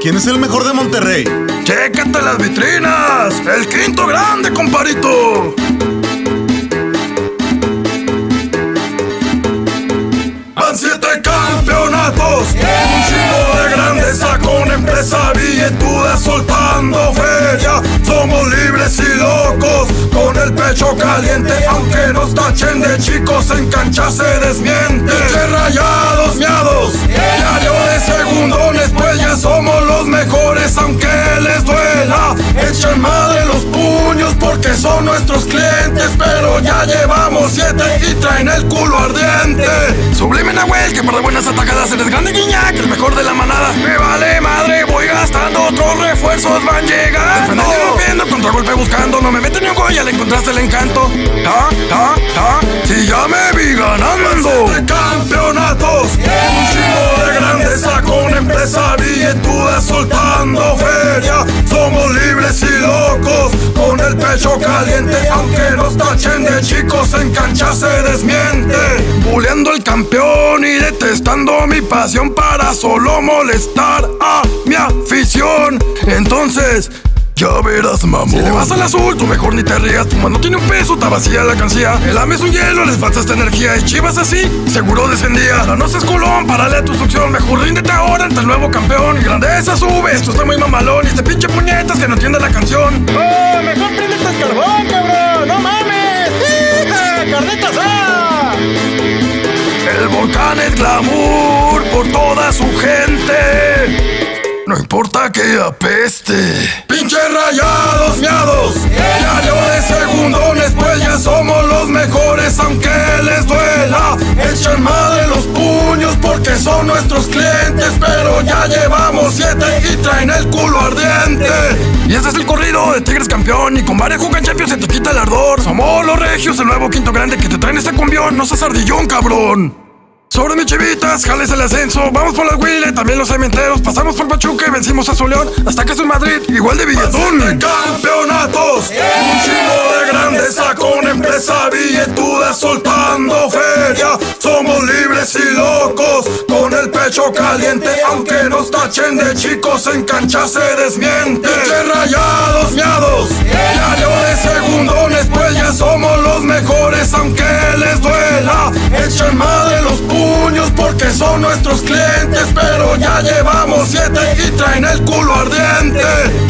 ¿Quién es el mejor de Monterrey? ¡Chécate las vitrinas! ¡El quinto grande, comparito! Van siete campeonatos, un chingo de grandeza con empresa billetuda soltando feria. Somos libres y locos, con el pecho caliente, aunque nos tachen de chicos en cancha se desmiente. Que rayados, miados, diario de segundones, Echan madre los puños porque son nuestros clientes, pero ya llevamos siete y traen el culo ardiente. Sublime Nahuel, que para buenas atacadas eres grande guiñac, el mejor de la manada. Me vale madre, voy gastando, otros refuerzos van llegando. rompiendo, contragolpe buscando, no me mete ni un gol, ya le encontraste el encanto. ¡Ja, ja, ja! Si ya me aunque nos tachen de chicos en cancha se desmiente. Buleando el campeón y detestando mi pasión para solo molestar a mi afición. Entonces, ya verás, mamón. Si le vas al azul, tú mejor ni te rías. Tu mano tiene un peso, está vacía la cancilla. El AME es un hielo, les falta esta energía. Y chivas así, seguro descendía. Ahora no seas culón, parale a tu succión. Mejor ríndete ahora ante el nuevo campeón. Y grandeza sube, esto está muy mamalón. Y este pinche puñetas que no entiende la canción. ¡Oh, mejor prendete el carbón, cabrón! ¡No mames! ¡Hija! ¡Carnita asada! El volcán es glamour por toda su gente. No importa que apeste. Pinche rayados, miados. Diario de segundones, pues ya somos los mejores, aunque les duela. Echan madre los puños porque son nuestros clientes, pero ya llevamos siete y traen el culo ardiente. Y este es el corrido de Tigres campeón. Y con varias jugan Champions se te quita el ardor. Somos los regios, el nuevo quinto grande que te traen este cumbión. No seas ardillón, cabrón. Sobre mis chivitas, jales el ascenso. Vamos por la Huile, también los cementeros. Pasamos por Pachuca y vencimos a León Hasta que es en Madrid, igual de billetón. campeonatos, un chingo de grandeza con empresa billetuda soltando feria. Somos libres y locos, con el pecho caliente. Aunque nos tachen de chicos en cancha se desmiente. Que rayados, miados, diario de segundones, pues ya somos los mejores, aunque porque son nuestros clientes, pero ya llevamos siete y traen el culo ardiente.